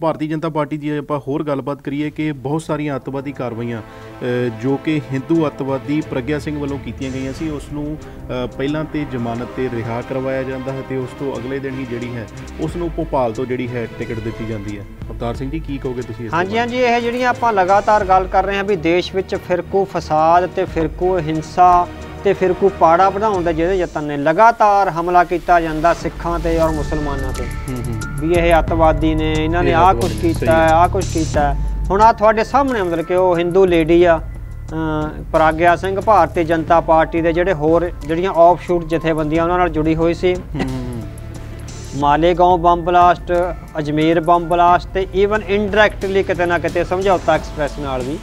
Bharatiya Janata party ਦੀ ਆਪਾਂ ਹੋਰ ਗੱਲਬਾਤ ਕਰੀਏ ਕਿ ਬਹੁਤ ਸਾਰੀਆਂ ਅੱਤਵਾਦੀ ਕਾਰਵਾਈਆਂ ਜੋ ਕਿ ਹਿੰਦੂ ਅੱਤਵਾਦੀ ਪ੍ਰਗਿਆ ਸਿੰਘ ਵੱਲੋਂ ਕੀਤੀਆਂ ਗਈਆਂ ਸੀ ਉਸ ਨੂੰ ਪਹਿਲਾਂ ਤੇ ਜ਼ਮਾਨਤ ਤੇ ਰਿਹਾ ਕਰਵਾਇਆ ਜਾਂਦਾ ਹੈ ਤੇ ਉਸ ਤੋਂ ਅਗਲੇ ਦਿਨ ਹੀ ਜਿਹੜੀ ਹੈ ਉਸ ਨੂੰ ਭੋਪਾਲ ਤੋਂ ਜਿਹੜੀ ਹੈ ਟਿਕਟ ਦਿੱਤੀ ਜਾਂਦੀ ਹੈ। ਅਵਤਾਰ ਸਿੰਘ ਜੀ ਕੀ ਕਹੋਗੇ ਤੁਸੀਂ ਇਸ ਹਾਂਜੀ? ਹਾਂਜੀ ਇਹ ਜਿਹੜੀਆਂ ਆਪਾਂ ਲਗਾਤਾਰ ਗੱਲ ਕਰ ਰਹੇ ਹਾਂ ਵੀ ਦੇਸ਼ ਵਿੱਚ ਫਿਰਕੂ ਫਸਾਦ ਤੇ ਫਿਰਕੂ ਹਿੰਸਾ ਤੇ ਫਿਰਕੂ ਪਾੜਾ ਵਧਾਉਣ ਦੇ ਜਿਹੜੇ ਯਤਨ ਨੇ ਲਗਾਤਾਰ ਹਮਲਾ ਕੀਤਾ ਜਾਂਦਾ ਸਿੱਖਾਂ ਤੇ ਔਰ ਮੁਸਲਮਾਨਾਂ ਤੇ। ਹੂੰ ਹੂੰ। ਵੀ ਇਹ ਅੱਤਵਾਦੀ ਨੇ ਇਹਨਾਂ ਨੇ ਆਹ ਕੁਝ ਕੀਤਾ ਆਹ ਕੁਝ ਕੀਤਾ ਹੁਣ ਆ ਤੁਹਾਡੇ ਸਾਹਮਣੇ ਮਤਲਬ ਕਿ ਉਹ ਹਿੰਦੂ ਲੇਡੀ ਆ ਪ੍ਰਾਗਿਆ ਸਿੰਘ ਭਾਰਤੀ ਜਨਤਾ ਪਾਰਟੀ ਦੇ ਜਿਹੜੇ ਹੋਰ ਜਿਹੜੀਆਂ ਆਫਸ਼ੂਟ ਜਥੇਬੰਦੀਆਂ ਉਹਨਾਂ ਨਾਲ ਜੁੜੀ ਹੋਈ ਸੀ। Malegaon bomb blast Ajmer bomb blast ਤੇ ਈਵਨ ਇਨਡਾਇਰੈਕਟਲੀ ਕਿਤੇ ਨਾ ਕਿਤੇ ਸਮਝੌਤਾ ਐਕਸਪ੍ਰੈਸ ਨਾਲ ਵੀ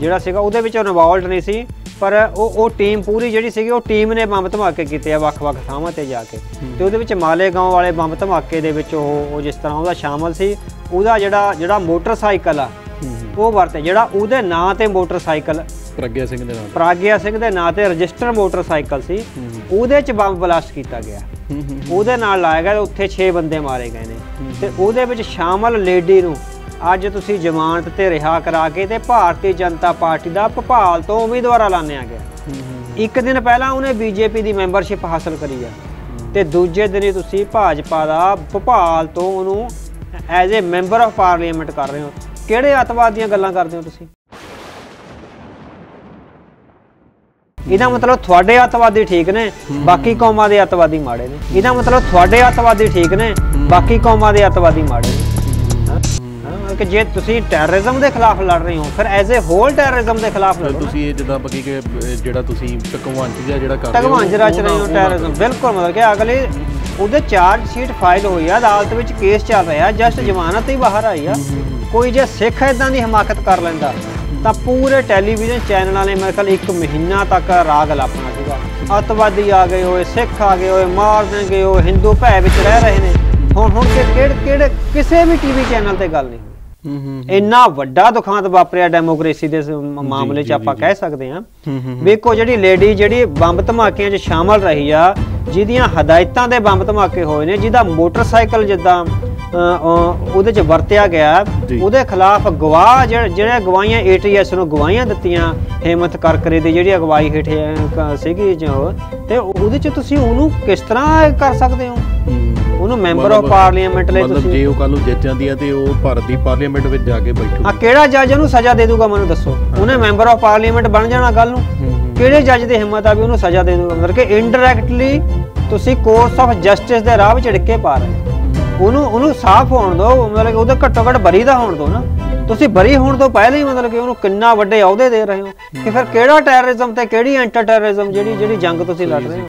ਜਿਹੜਾ ਸੀਗਾ ਉਹਦੇ ਵਿੱਚ ਇਨਵੋਲਡ ਨਹੀਂ ਸੀ ਪਰ ਉਹ ਉਹ ਟੀਮ ਪੂਰੀ ਜਿਹੜੀ ਸੀਗੀ ਉਹ ਟੀਮ ਨੇ ਬੰਬ ਧਮਾਕੇ ਕੀਤੇ ਆ ਵੱਖ-ਵੱਖ ਥਾਵਾਂ ਤੇ ਜਾ ਕੇ। ਤੇ ਉਹਦੇ ਵਿੱਚ ਮਾਲੇਗਾਉਂ ਵਾਲੇ ਬੰਬ ਧਮਾਕੇ ਦੇ ਵਿੱਚ ਉਹ ਉਹ ਜਿਸ ਤਰ੍ਹਾਂ ਉਹਦਾ ਸ਼ਾਮਲ ਸੀ ਉਹਦਾ ਜਿਹੜਾ ਜਿਹੜਾ ਮੋਟਰਸਾਈਕਲ ਆ ਉਹ ਵਰਤੇ ਜਿਹੜਾ ਉਹਦੇ ਨਾਂ ਤੇ ਮੋਟਰਸਾਈਕਲ ਪ੍ਰਗਿਆ ਸਿੰਘ ਦੇ ਨਾਲ? ਪ੍ਰਾਗਿਆ ਸਿੰਘ ਦੇ ਨਾਂ ਤੇ ਰਜਿਸਟਰ ਮੋਟਰਸਾਈਕਲ ਸੀ। ਹੂੰ, ਉਹਦੇ 'ਚ ਬੰਬ ਬਲਾਸਟ ਕੀਤਾ ਗਿਆ। ਹੂੰ ਹੂੰ ਉਹਦੇ ਨਾਲ ਲਾਇਆ ਗਿਆ ਉੱਥੇ 6 ਬੰਦੇ ਮਾਰੇ ਗਏ ਨੇ। ਤੇ ਉਹਦੇ ਵਿੱਚ ਸ਼ਾਮਲ ਲੇਡੀ ਨੂੰ ਅੱਜ ਤੁਸੀਂ ਜ਼ਮਾਨਤ ਤੇ ਰਿਹਾ ਕਰਾ ਕੇ ਤੇ ਭਾਰਤੀ ਜਨਤਾ ਪਾਰਟੀ ਦਾ ਭੋਪਾਲ ਤੋਂ ਉਮੀਦਵਾਰ ਐਲਾਨਿਆ ਗਿਆ। ਇੱਕ ਦਿਨ ਪਹਿਲਾਂ ਉਹਨੇ ਬੀਜੇਪੀ ਦੀ ਮੈਂਬਰਸ਼ਿਪ ਹਾਸਲ ਕਰੀ ਆ। ਤੇ ਦੂਜੇ ਦਿਨ ਹੀ ਤੁਸੀਂ ਭਾਜਪਾ ਦਾ ਭੋਪਾਲ ਤੋਂ ਉਹਨੂੰ as a member of parliament ਕਰ ਰਹੇ ਹੋ। ਕਿਹੜੇ ਅੱਤਵਾਦ ਦੀਆਂ ਗੱਲਾਂ ਕਰਦੇ ਹੋ ਤੁਸੀਂ? ਇਹਦਾ ਮਤਲਬ ਤੁਹਾਡੇ ਅੱਤਵਾਦੀ ਠੀਕ ਨੇ ਬਾਕੀ ਕੌਮਾਂ ਦੇ ਅੱਤਵਾਦੀ ਮਾੜੇ ਨੇ। ਇਹਦਾ ਮਤਲਬ ਤੁਹਾਡੇ ਅੱਤਵਾਦੀ ਠੀਕ ਨੇ ਬਾਕੀ ਕੌਮਾਂ ਦੇ ਅੱਤਵਾਦੀ ਮਾੜੇ ਨੇ। ਹਾਂ? ਹਾਂ, ਕਿ ਜੇ ਤੁਸੀਂ ਟੈਰਰਿਜ਼ਮ ਦੇ ਖਿਲਾਫ ਲੜ ਰਹੇ ਹੋ ਫਿਰ ਐਜ਼ ਅ ਹੋਲ ਟੈਰਰਿਜ਼ਮ ਦੇ ਖਿਲਾਫ ਲੜੋ। ਤੁਸੀਂ ਇਹ ਜਿੱਦਾਂ ਬਕੀ ਕਿ ਜਿਹੜਾ ਤੁਸੀਂ ਟਕਵਾਂਚ ਜਿਹਾ ਜਿਹੜਾ ਕਰਦੇ ਭਗਵਾਨ ਜੀ ਰਚ ਰਹੇ ਹੋ ਟੈਰਰਿਜ਼ਮ। ਬਿਲਕੁਲ ਮਤਲਬ ਕਿ ਅਗਲੇ ਉਹਦੇ ਚਾਰਜ ਸ਼ੀਟ ਫਾਈਲ ਹੋਈ ਆ ਅਦਾਲਤ ਵਿੱਚ ਕੇਸ ਚੱਲ ਰਿਹਾ ਜਸਟ ਜ਼ਮਾਨਤ ਹੀ ਬਾਹਰ ਆਈ ਆ। ਕੋਈ ਜੇ ਸਿੱਖ ਇਦਾਂ ਦੀ ਹਮਾਕਤ ਕਰ ਲੈਂਦਾ ਤਾਂ ਪੂਰੇ ਟੈਲੀਵਿਜ਼ਨ ਚੈਨਲਾਂ ਨੇ ਮੇਰੇ ਖਿਆਲ ਇੱਕ ਮਹੀਨਾ ਤੱਕ ਰਾਗ ਲਾਪਣਾ ਸੀਗਾ। ਅੱਤਵਾਦੀ ਆ ਗਏ ਹੋਏ ਸਿੱਖ ਆ ਗਏ ਹੋਏ ਮਾਰ ਦੇਣਗੇ ਉਹ ਹਿੰਦੂ ਭੈ ਵਿੱਚ ਰਹਿ ਰਹੇ ਨੇ। ਹੁਣ ਹੁਣ ਕਿ- ਕਿਹੜੇ ਕਿਹੜੇ ਕਿਸੇ ਵੀ ਟੀਵੀ ਚੈਨਲ ਤੇ ਗੱਲ ਨਹੀਂ। ਇੰਨਾ ਵੱਡਾ ਦੁਖਾਂਤ ਵਾਪਰਿਆ ਡੈਮੋਕ੍ਰੇਸੀ ਦੇ ਮਾਮਲੇ 'ਚ ਆਪਾਂ ਕਹਿ ਸਕਦੇ ਹਾਂ। ਵੇਖੋ ਜਿਹੜੀ ਲੇਡੀ ਜਿਹੜੀ ਬੰਬ ਧਮਾਕਿਆਂ 'ਚ ਸ਼ਾਮਲ ਰਹੀ ਆ ਜਿਹਦੀਆਂ ਹਦਾਇਤਾਂ ਦੇ ਬੰਬ ਧਮਾਕੇ ਹੋਏ ਨੇ ਜਿਹਦਾ ਮੋਟਰਸਾਈਕਲ ਜਿੱਦਾਂ ਉਹਦੇ 'ਚ ਵਰਤਿਆ ਗਿਆ। ਉਹਦੇ ਖਿਲਾਫ ਗਵਾਹ ਜਿਹੜੇ ਗਵਾਹੀਆਂ ਏਟੀਐਸ ਨੂੰ ਗਵਾਹੀਆਂ ਦਿੱਤੀਆਂ ਹਿੰਮਤ ਕਰਕਰੇ ਦੀ ਜਿਹੜੀ ਅਗਵਾਈ ਹੇਠ ਸੀਗੀ ਜੋ ਤੇ ਉਹਦੇ 'ਚ ਤੁਸੀਂ ਉਹਨੂੰ ਕਿਸ ਤਰ੍ਹਾਂ ਕਰ ਸਕਦੇ ਹੋ? ਉਹਨੂੰ ਮੈਂਬਰ ਆਫ ਪਾਰਲੀਮੈਂਟ ਲਈ ਮਤਲਬ ਤੁਸੀਂ ਜੇ ਉਹ ਕੱਲ ਨੂੰ ਜਿੱਤ ਜਾਂਦੀ ਹੈ ਤੇ ਉਹ ਭਾਰਤ ਦੀ ਪਾਰਲੀਮੈਂਟ ਵਿੱਚ ਜਾ ਕੇ ਬੈਠੂ ਆ ਕਿਹੜਾ ਜੱਜ ਉਹਨੂੰ ਸਜ਼ਾ ਦੇ ਦੂਗਾ ਮੈਨੂੰ ਦੱਸੋ? ਉਹਨੇ ਮੈਂਬਰ ਆਫ ਪਾਰਲੀਮੈਂਟ ਬਣ ਜਾਣਾ ਕੱਲ ਨੂੰ। ਕਿਹੜੇ ਜੱਜ ਦੀ ਹਿੰਮਤ ਆ ਵੀ ਉਹਨੂੰ ਸਜ਼ਾ ਦੇ ਦੂਗਾ? ਮਤਲਬ ਕਿ ਇਨਡਾਇਰੈਕਟਲੀ ਤੁਸੀਂ ਕੋਰਸ ਆਫ ਜਸਟਿਸ ਦੇ ਰਾਹ ਵਿੱਚ ਢਿੱਕੇ ਪਾ ਰਹੇ ਹੋ। ਉਹਨੂੰ ਉਹਨੂੰ ਸਾਫ਼ ਹੋਣ ਦਿਓ ਮਤਲਬ ਕਿ ਉਹਦੇ ਘੱਟੋ ਘੱਟ ਬਰੀ ਦਾ ਹੋਣ ਦਿਓ ਨਾ। ਤੁਸੀਂ ਬਰੀ ਹੋਣ ਤੋਂ ਪਹਿਲਾਂ ਹੀ ਮਤਲਬ ਕਿ ਉਹਨੂੰ ਕਿੰਨਾ ਵੱਡੇ ਅਹੁਦੇ ਦੇ ਰਹੇ ਹੋ। ਕਿ ਫਿਰ ਕਿਹੜਾ ਟੈਰਰਿਜ਼ਮ ਤੇ ਕਿਹੜੀ ਐਂਟਰ ਟੈਰਰਿਜ਼ਮ ਜਿਹੜੀ ਜਿਹੜੀ ਜੰਗ ਤੁਸੀਂ ਲੜ ਰਹੇ ਹੋ?